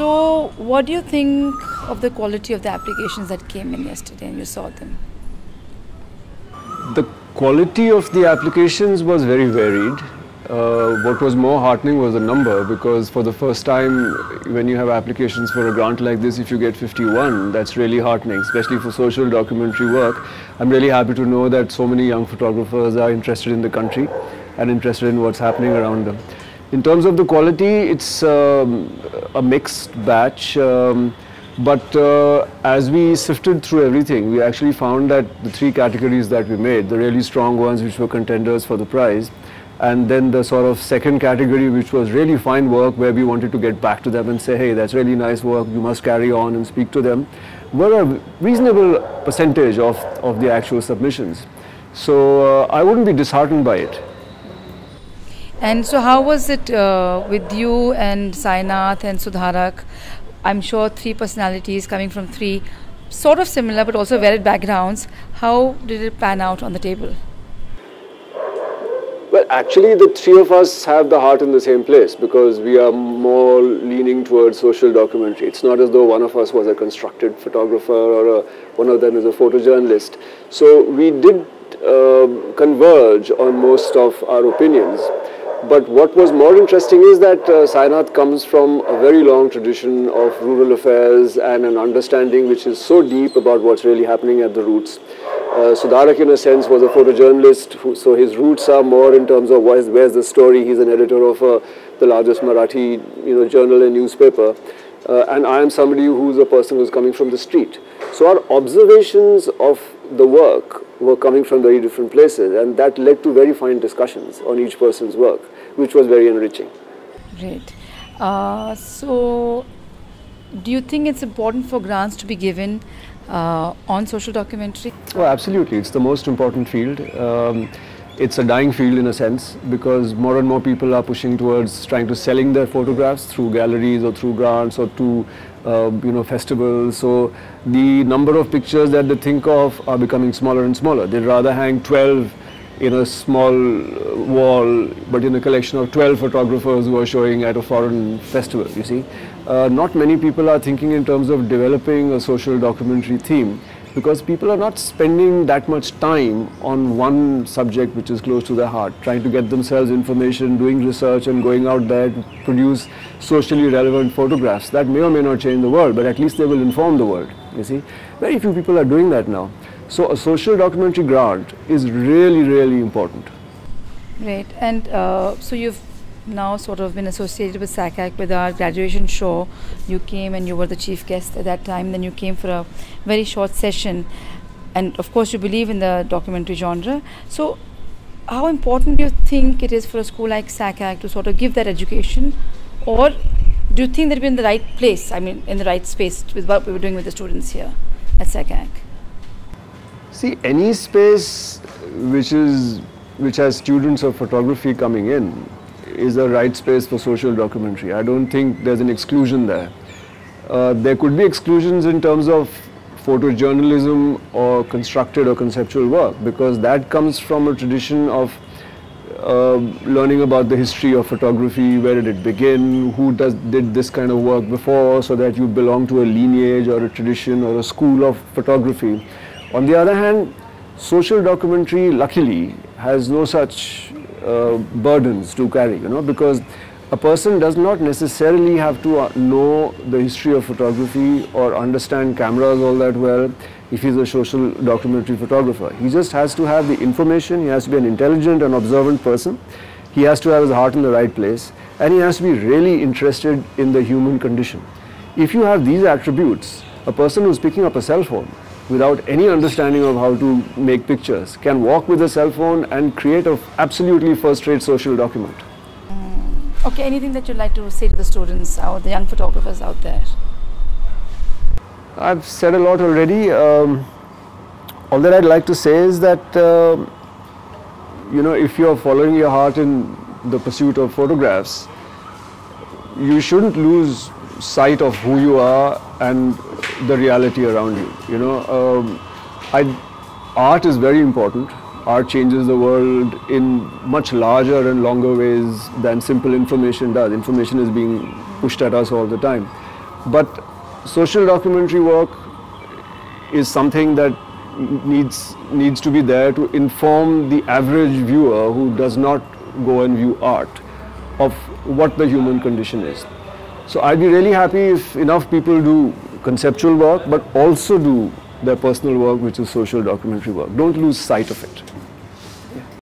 So, what do you think of the quality of the applications that came in yesterday and you saw them? The quality of the applications was very varied. Uh, what was more heartening was the number because for the first time when you have applications for a grant like this if you get 51 that's really heartening especially for social documentary work i'm really happy to know that so many young photographers are interested in the country and interested in what's happening around them in terms of the quality it's um, a mixed batch um, but uh, as we sifted through everything, we actually found that the three categories that we made, the really strong ones which were contenders for the prize, and then the sort of second category which was really fine work where we wanted to get back to them and say, hey, that's really nice work, you must carry on and speak to them, were a reasonable percentage of, of the actual submissions. So uh, I wouldn't be disheartened by it. And so, how was it uh, with you and Sainath and Sudharak? I'm sure three personalities coming from three sort of similar but also varied backgrounds. How did it pan out on the table? Well, actually, the three of us have the heart in the same place because we are more leaning towards social documentary. It's not as though one of us was a constructed photographer or a, one of them is a photojournalist. So we did uh, converge on most of our opinions. But what was more interesting is that uh, Sainath comes from a very long tradition of rural affairs and an understanding which is so deep about what's really happening at the roots. Uh, Sudharak, in a sense, was a photojournalist, who, so his roots are more in terms of where's, where's the story. He's an editor of uh, the largest Marathi you know, journal and newspaper. Uh, and I am somebody who's a person who's coming from the street. So our observations of the work were coming from very different places and that led to very fine discussions on each person's work, which was very enriching. Great. Uh, so, do you think it's important for grants to be given uh, on social documentary? Oh, absolutely. It's the most important field. Um, it's a dying field in a sense because more and more people are pushing towards trying to selling their photographs through galleries or through grants or to uh, you know festivals. So the number of pictures that they think of are becoming smaller and smaller. They'd rather hang 12 in a small wall, but in a collection of 12 photographers who are showing at a foreign festival, you see. Uh, not many people are thinking in terms of developing a social documentary theme because people are not spending that much time on one subject which is close to their heart, trying to get themselves information, doing research and going out there to produce socially relevant photographs. That may or may not change the world, but at least they will inform the world, you see. Very few people are doing that now. So a social documentary grant is really, really important. Great. And uh, so you've now sort of been associated with SACAC with our graduation show. You came and you were the chief guest at that time. Then you came for a very short session. And of course, you believe in the documentary genre. So, how important do you think it is for a school like SACAC to sort of give that education? Or do you think that we're in the right place? I mean, in the right space with what we were doing with the students here at SACAC? See, any space which is which has students of photography coming in is a right space for social documentary. I don't think there's an exclusion there. Uh, there could be exclusions in terms of photojournalism or constructed or conceptual work because that comes from a tradition of uh, learning about the history of photography, where did it begin, who does, did this kind of work before, so that you belong to a lineage or a tradition or a school of photography. On the other hand, social documentary, luckily, has no such uh, burdens to carry, you know, because a person does not necessarily have to uh, know the history of photography or understand cameras all that well if he's a social documentary photographer. He just has to have the information, he has to be an intelligent and observant person, he has to have his heart in the right place, and he has to be really interested in the human condition. If you have these attributes, a person who's picking up a cell phone without any understanding of how to make pictures can walk with a cell phone and create an absolutely first-rate social document. Okay, anything that you'd like to say to the students or the young photographers out there? I've said a lot already. Um, all that I'd like to say is that, uh, you know, if you're following your heart in the pursuit of photographs, you shouldn't lose sight of who you are and the reality around you. You know, um, I, art is very important. Art changes the world in much larger and longer ways than simple information does. Information is being pushed at us all the time. But social documentary work is something that needs needs to be there to inform the average viewer who does not go and view art of what the human condition is. So I'd be really happy if enough people do conceptual work but also do their personal work which is social documentary work. Don't lose sight of it.